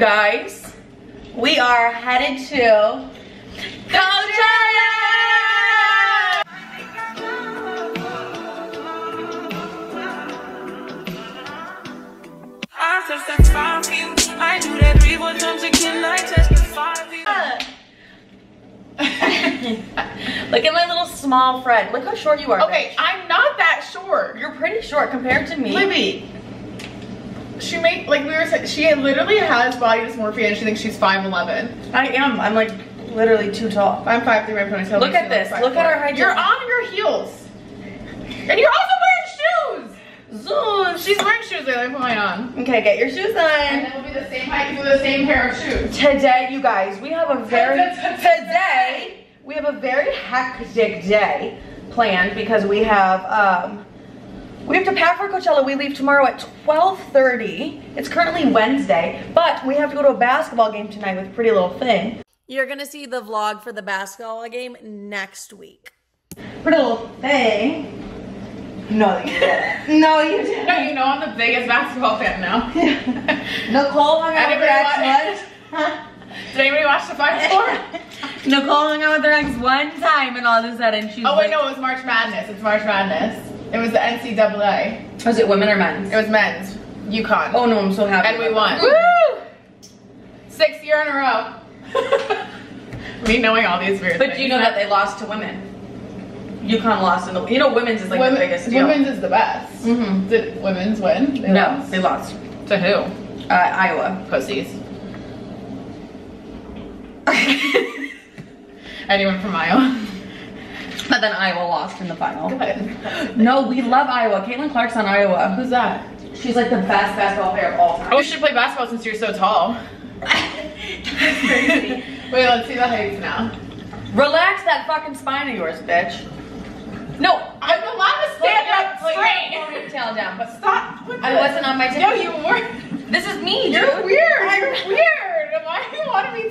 guys, we are headed to Coachella! I testify for you. I do that three more times again. I testify for you. Look at my little small friend. Look how short you are. Okay, I'm not that short. You're pretty short compared to me. Livi, she made like we were saying, she literally has body dysmorphia and she thinks she's 5'11. I am. I'm like literally too tall. I'm 5'3", my ponytail. Look at this. Look at 5'4". our high You're on your heels. And you're also wearing shoes. Zeus. She's wearing shoes. Let me put mine on. Okay, get your shoes And on. then we'll be the same height with the same pair of shoes. Today, you guys, we have a very today we have a very hectic day planned because we have um we have to pack for Coachella. We leave tomorrow at 12:30. It's currently Wednesday, but we have to go to a basketball game tonight with Pretty Little Thing. You're gonna see the vlog for the basketball game next week. Pretty Little Thing. No, you didn't. No, you didn't. No, you know I'm the biggest basketball fan now. Nicole hung out with her Anybody ex once. Did anybody watch the Final Four? Nicole hung out with her ex one time and all of a sudden she's Oh like, wait, no, it was March Madness. It's March Madness. It was the NCAA. Was it women or men's? It was men's. UConn. Oh no, I'm so happy. And we won. Woo! Sixth year in a row. Me knowing all these weird But things. do you know that they lost to women? UConn lost in the you know women's is like Women- the biggest deal. Women's is the best. Mhm. Did women's win? They no, lost? they lost. To who? Uh, Iowa. Pussies. Anyone from Iowa? But then Iowa lost in the final. Good. No, we love Iowa. Caitlin Clark's on Iowa. Who's that? She's like the best basketball player of all time. Oh, you should play basketball since you're so tall. crazy. Wait, let's see the heights now. Relax that fucking spine of yours, bitch. No, I'm allowed to stand up Put your straight. ponytail down. But Stop. I the- wasn't on my tip. No, you were. This is me, You're dude. weird. I'm You're weird. Why do you want to be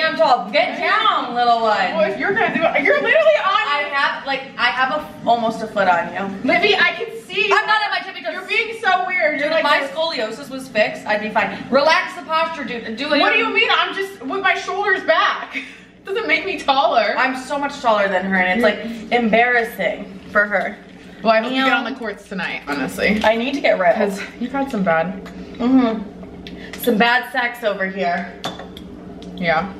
I'm tall. Get down, little one. well, if you're gonna do it, you're literally on. I have like I have a almost a foot on you. Livi, I can see. I'm not at my tippy toes. You're being so weird. You're Dude, if like my scoliosis was fixed, I'd be fine. Relax the posture, dude. Do it. What do you mean? I'm just with my shoulders back. Doesn't make me taller. I'm so much taller than her, and it's like embarrassing for her. well, I hope you get on the courts tonight, honestly. I need to get rid. Because you've had some bad. Mm-hmm. Some bad sex over here. Yeah.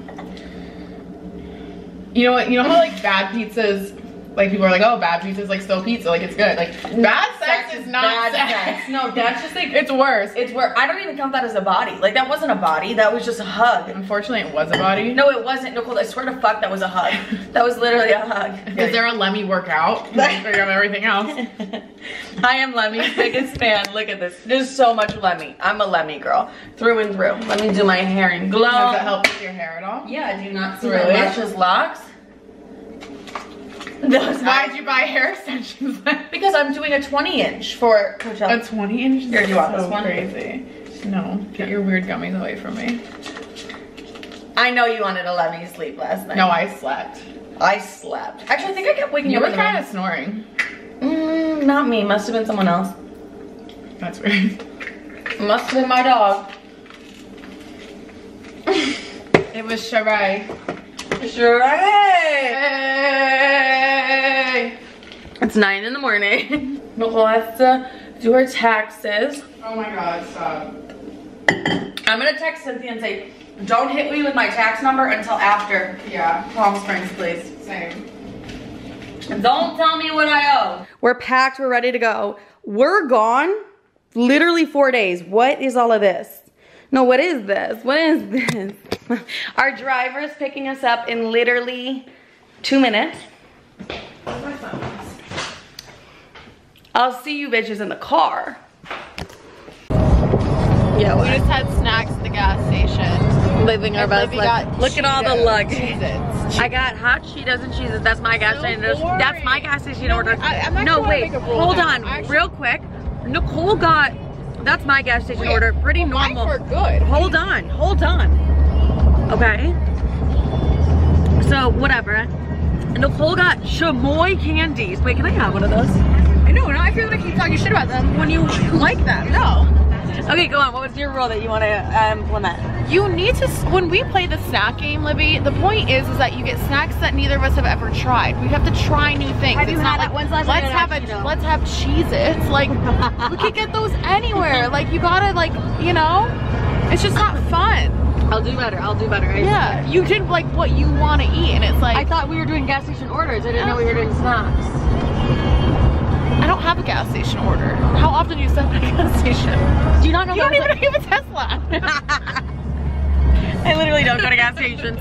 You know what? You know how like bad pizzas, like people are like, oh, bad pizza is like still pizza, like it's good. Like bad sex, is not bad sex. sex. No, that's just like It's worse. it's where I don't even count that as a body. Like that wasn't a body. That was just a hug. Unfortunately, it was a body. No, it wasn't, Nicole. I swear to fuck, that was a hug. That was literally a hug. Because they're a Lemme workout. Out everything else. I am Lemme's biggest fan. Look at this. There's so much Lemme. I'm a Lemme girl, through and through. Let me do my hair and glow. Does that help with your hair at all? Yeah, do you not see Really? my locks? Those Why'd you buy hair extensions? Because I'm doing a 20 inch for Coachella. a 20 inch? Here, you want so this one? crazy. No, get your weird gummies away from me. I know you wanted to let me sleep last night. No, I slept. I slept. Actually, I think I kept waking You up. were in the kind of snoring. Mm, not me. Must have been someone else. That's weird. Must have been my dog. It was Sheree. Sure. Hey! It's nine in the morning. Nicole has to do her taxes. Oh my god, stop. I'm gonna text Cynthia and say, don't hit me with my tax number until after Yeah, Palm Springs, please. same. Don't tell me what I owe. We're packed, we're ready to go. We're gone literally four days. What is all of this? No, what is this? What is this? Our driver is picking us up in literally two minutes. I'll see you bitches in the car. Yeah, We what? just had snacks at the gas station. living our best life. got Look at all the Cheetos. luggage. Cheez-Its. I got hot Cheetos and cheeses. That's my gas So station. boring. That's my gas station No, order. I- I'm no, wait. make a rule Hold on, actually- real quick. Nicole got. That's my gas station Wait, order. Pretty well, normal. Mine were good. Hold on, hold on. Okay. So whatever. Nicole got chamoy candies. Wait, can I have one of those? Know, now I feel like I keep talking shit about them when you like them. No. Okay, go on. What was your rule that you want to um, implement? You need to, when we play the snack game, Livi, the point is is that you get snacks that neither of us have ever tried. We have to try new things. Have it's had not it? like, let's have had a, Cheeto? let's have Cheez-Its. Like, we could get those anywhere. Like, you gotta, like, you know? It's just not fun. I'll do better. I'll do better. I- Yeah, you did, like, what you want to eat, and it's like, I thought we were doing gas station orders. I didn't know we were doing snacks. I don't have a gas station order. How often do you stop at a gas station? Do you not know You don't even have a Tesla. I literally don't go to gas stations.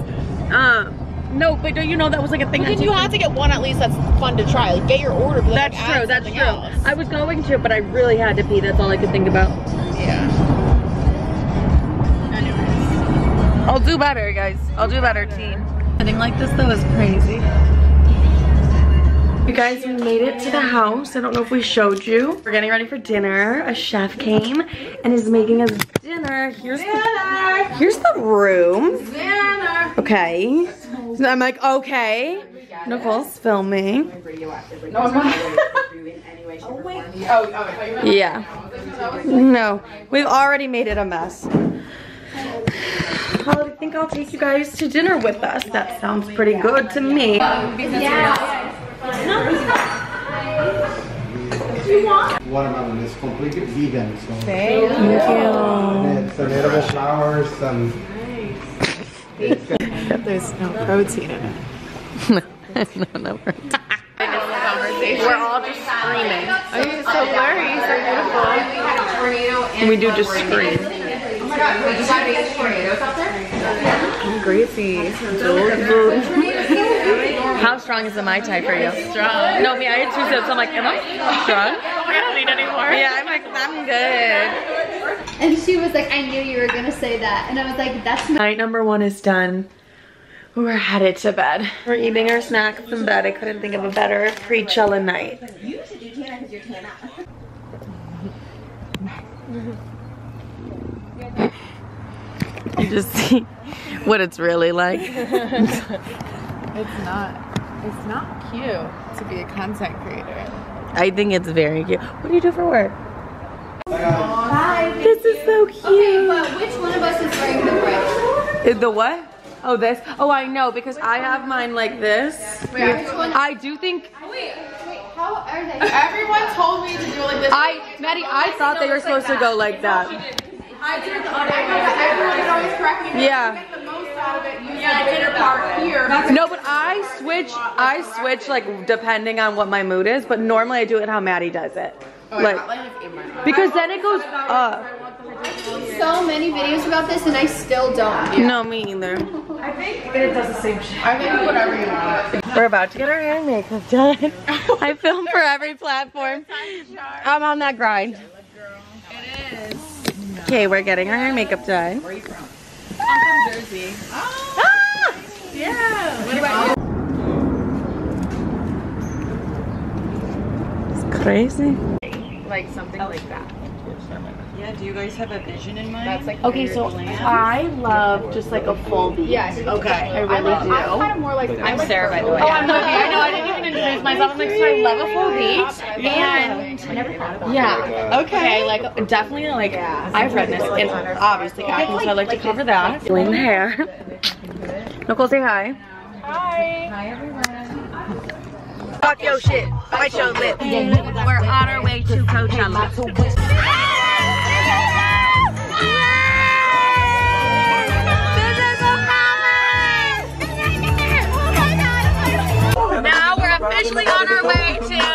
Um, no, but don't you know that was like a thing? Because you have to get one at least that's fun to try. Like, get your order. But that's like, true. That's true. else. I was going to, but I really had to pee. That's all I could think about. Yeah. Anyways, I'll do better, guys. I'll do better, team. Anything like this though is crazy. You guys, we made it to the house. I don't know if we showed you. We're getting ready for dinner. A chef came and is making us dinner. Here's the here's the room. Dinner. Okay. So I'm like, okay. Nicole's filming. No. Yeah. No, we've already made it a mess. I think I'll take you guys to dinner with us. That sounds pretty good to me. Watermelon is completely vegan. So Thank you. it's edible flowers and There's no protein in it. no, no. We're all just screaming. Oh, you're so blurry, so beautiful. We do just scream. Gracie. How strong is the Mai Tai for you? Strong. No, me, I had two sips. I'm like, am I strong? I don't need anymore. Yeah, I'm like, I'm good. And she was like, I knew you were gonna say that. And I was like, that's not Night number one is done. We're headed to bed. We're eating our snacks in bed. I couldn't think of a better pre-chillin' night. You should do Tana because you're Tana. You just see what it's really like. It's not. It's not cute to be a content creator. I think it's very cute. What do you do for work? This is so Okay, cute. but which one of us is wearing the right? Uh, The what? Oh, this? Oh, I know because I have mine like this. Which one? I do think Wait, wait, how are they? Everyone told me to do like this. I, Maddie, I thought they were supposed to go like that. I did the other way. Everyone would always correct me. Yeah. Get the most out of it. Use the bigger part here. No, but I switch. I switch like depending on what my mood is. But normally I do it how Maddie does it. Oh, like because then it goes up. So many videos about this and I still don't. No, me either. I think it does the same shit. I think whatever you want. We're about to get our hair and makeup done. I film for every platform. I'm on that grind. Okay, we're getting our hair and makeup done. I'm from Jersey. Ah! Yeah. What about you? It's crazy. Like something like that. Yeah, do you guys have a vision in mind? That's like Okay, so I love just like a full beat. Yes. Okay, I really I'm, do. I'm kind of more like I'm Sarah, by the oh, way. Oh, I'm Livi. I know. I didn't even introduce myself. I'm like, so I love a full beat, and I never thought about yeah. Okay. like definitely like I have read this, and obviously acne, so I like to cover that. Doing the hair. Nicole, say hi. Hi. Hi everyone. Fuck your shit. Bite your lip. We're on our way to Coachella. Officially on our way to.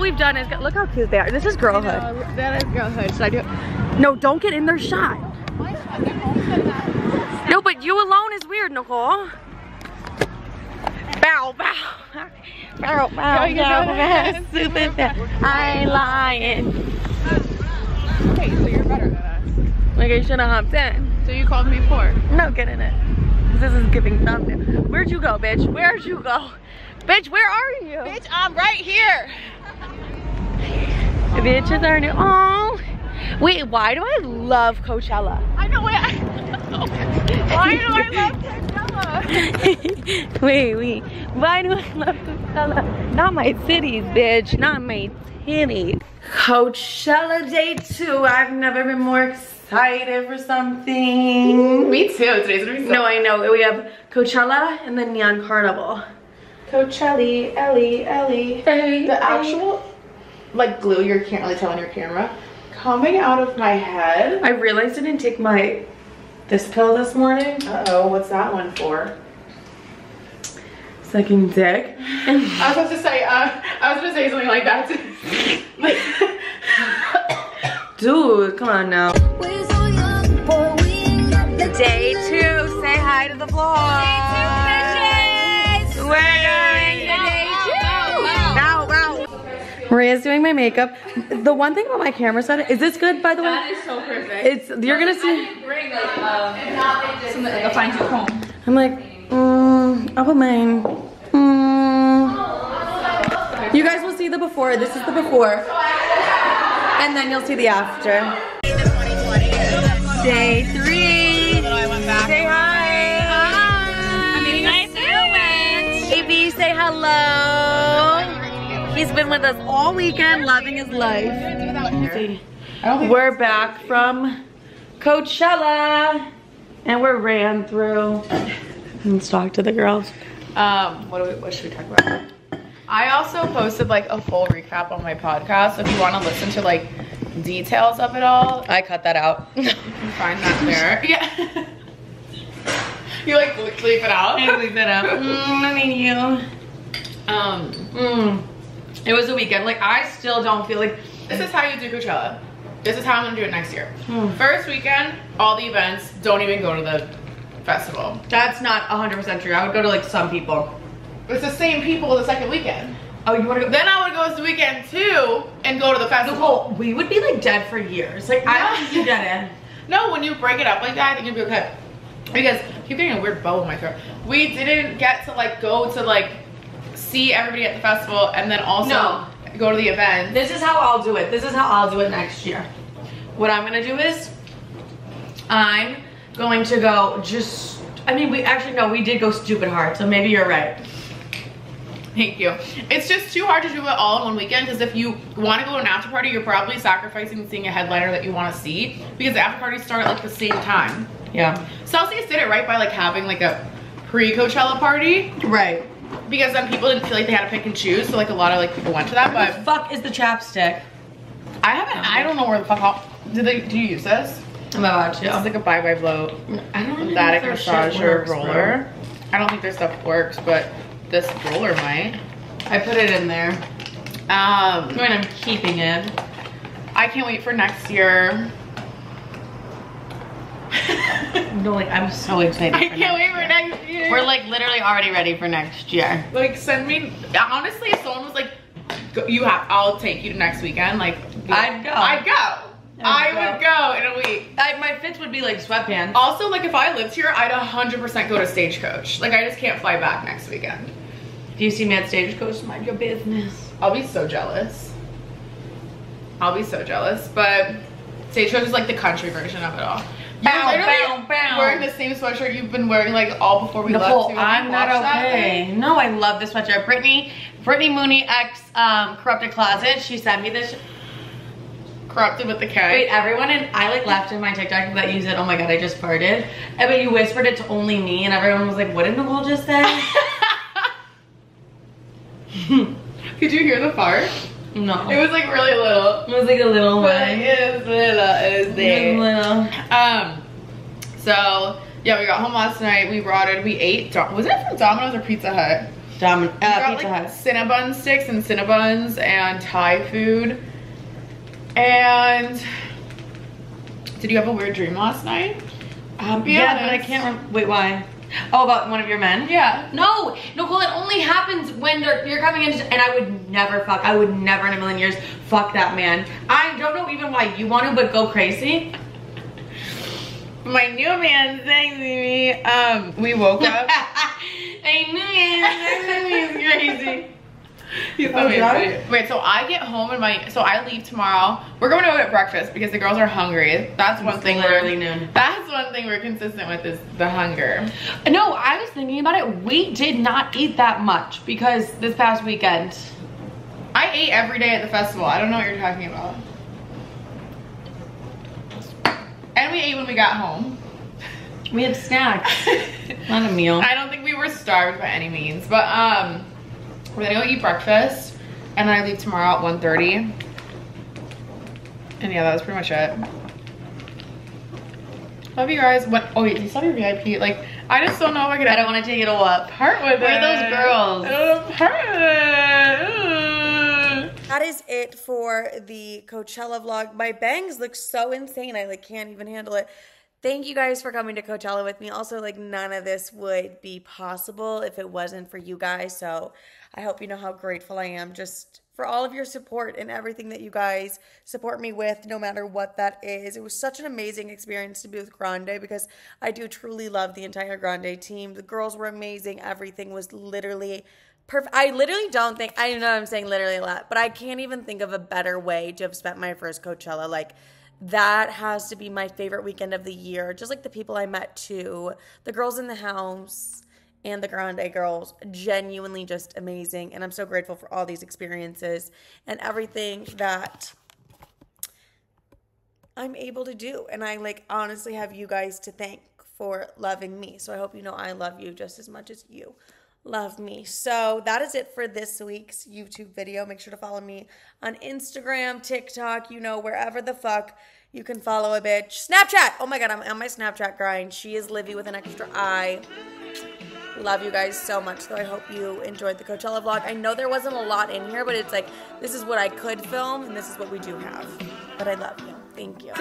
All we've done is look how cute they are. This is girlhood. That is girlhood. Should I do it? No, don't get in their shot. No, but you alone is weird, Nicole. Bow, bow. Bow, bow, bow, bow. Stupid. I lying. Okay, so you're better than us. Like I should have hopped in. So you called me poor. No, get in it. This is giving thumbnail. Where'd you go, bitch? Where'd you go? Bitch, where are you? Bitch, I'm right here. Bitches are new. Oh. Wait, why do I love Coachella? I know why I, why do I love Coachella? wait, wait. Why do I love Coachella? Not my cities, bitch. Not my titties. Coachella day two. I've never been more excited for something. Me too. Today's gonna be so No, I know. We have Coachella and the Neon Carnival. Coachelli, Ellie, Ellie. Hey, The actual like glue you can't really tell on your camera coming out of my head. I realized I didn't take my this pill this morning. Uh oh, what's that one for? Sucking dick. I was supposed to say, uh, I was gonna say something like that. like, Dude, come on now. Day two, say hi to the vlog. Maria's doing my makeup. The one thing about my camera set, is this good by the way? that is so perfect. It's, you're gonna see, Bring like, um, something like a fine tooth comb. I'm like, mm, I'll put mine. Mm. You guys will see the before, this is the before. And then you'll see the after. Day three. He's been with us all weekend, loving his life. We're back from Coachella, and we're ran through. Let's talk to the girls. Um, what, do we, what should we talk about? I also posted like a full recap on my podcast. So if you want to listen to like details of it all, I cut that out. you can find that there. Yeah. you like leave it out. leave it out. Mm, I mean you. Um, Mm. It was a weekend. Like I still don't feel like this is how you do Coachella. This is how I'm gonna do it next year. Hmm. First weekend, all the events. Don't even go to the festival. that's not 100% true. I would go to like some people. It's the same people the second weekend. Oh, you want to go? Then I would go this weekend too and go to the festival. Nicole, we would be like dead for years. Like I don't think you get it. No, when you break it up like that, I think you'd be okay. Because I keep getting a weird bubble in my throat. We didn't get to like go to like see everybody at the festival and then also No. go to the event. This is how I'll do it. This is how I'll do it next year. What I'm gonna do is, I'm going to go just, I mean, we actually, no, we did go stupid hard, so maybe you're right. Thank you. It's just too hard to do it all in one weekend because if you want to go to an after party, you're probably sacrificing seeing a headliner that you want to see because the after parties start at like the same time. Yeah. Celsius did it right by like having like a pre-Coachella party Right. Because then people didn't feel like they had to pick and choose. So like a lot of like people went to that, What but fuck is the chapstick? I haven't. I don't know where the fuck. I'll, did they? Do you use this? I'm about This is to. like a bye bye blow I don't know lymphatic if their massager shit works, bro. roller. I don't think their stuff works, but this roller might. I put it in there. Um, I mean, I'm keeping it. I can't wait for next year. No, like, I'm so excited. I can't wait next for next year. We're like literally already ready for next year. like send me. Honestly, if someone was like, go, "You have," I'll take you to next weekend. Like, I'd go. I'd go. I'd I would go in a week. I, my fits would be like sweatpants. Also, like if I lived here, I'd 100% go to Stagecoach. Like I just can't fly back next weekend. If you see me at Stagecoach, mind your business. I'll be so jealous. I'll be so jealous. But Stagecoach is like the country version of it all. You're Bow, literally bow, bow. wearing the same sweatshirt you've been wearing like all before we Nicole, left. you I'm not that okay. No, I love this sweatshirt. Brittany, Brittany Mooney ex um, Korrupted Closet. She sent me this. Corrupted with the K. Wait, everyone and I like left in my TikTok that used it. Oh my god, I just farted. And but you whispered it to only me, and everyone was like, "What did Nicole just say?" Could you hear the fart? No, It was like really little. It was like a little But one. it was little. It was It was little. Um, so yeah, we got home last night. We brought it. We ate. Was it from Domino's or Pizza Hut? Domino's. uh, got Pizza like Hut. Cinnabon sticks and Cinnabuns and Thai food. And did you have a weird dream last night? Um, yeah, but I can't. Wait, why? Oh, about one of your men? Yeah. No, no, Nicole, it only happens when they're, you're coming in, and I would never fuck. I would never in a million years fuck that man. I don't know even why you want to, but go crazy. my new man saying to me, um, we woke up. I knew it. He's crazy. He's Oh? Wait, so I get home and my so I leave tomorrow. We're going to go get breakfast because the girls are hungry. That's one thing literally we're noon. That's one thing we're consistent with is the hunger. No, I was thinking about it. We did not eat that much because this past weekend. I ate every day at the festival. I don't know what you're talking about. And we ate when we got home. We had snacks, not a meal. I don't think we were starved by any means, but um, we're gonna go eat breakfast, and then I leave tomorrow at 1.30. And yeah, that was pretty much it. Love you guys. What? Oh wait, do you still have your VIP? Like, I just don't know if I could. I don't want to take it all up. part with Where it. are those girls? I part with it. That is it for the Coachella vlog. My bangs look so insane. I like can't even handle it. Thank you guys for coming to Coachella with me. Also, like none of this would be possible if it wasn't for you guys. So I hope you know how grateful I am just for all of your support and everything that you guys support me with, no matter what that is. It was such an amazing experience to be with Grande because I do truly love the entire Grande team. The girls were amazing. Everything was literally perfect. I literally don't think I know I'm saying literally a lot, but I can't even think of a better way to have spent my first Coachella. Like that has to be my favorite weekend of the year. Just like the people I met too, the girls in the house and the Grande girls, genuinely just amazing. And I'm so grateful for all these experiences and everything that I'm able to do. And I like honestly have you guys to thank for loving me. So I hope you know I love you just as much as you love me. So that is it for this week's YouTube video. Make sure to follow me on Instagram, TikTok, you know, wherever the fuck you can follow a bitch. Snapchat. Oh my god, I'm on my Snapchat grind. She is Livi with an extra I. Love you guys so much. So I hope you enjoyed the Coachella vlog. I know there wasn't a lot in here, but it's like this is what I could film and this is what we do have. But I love you. Thank you.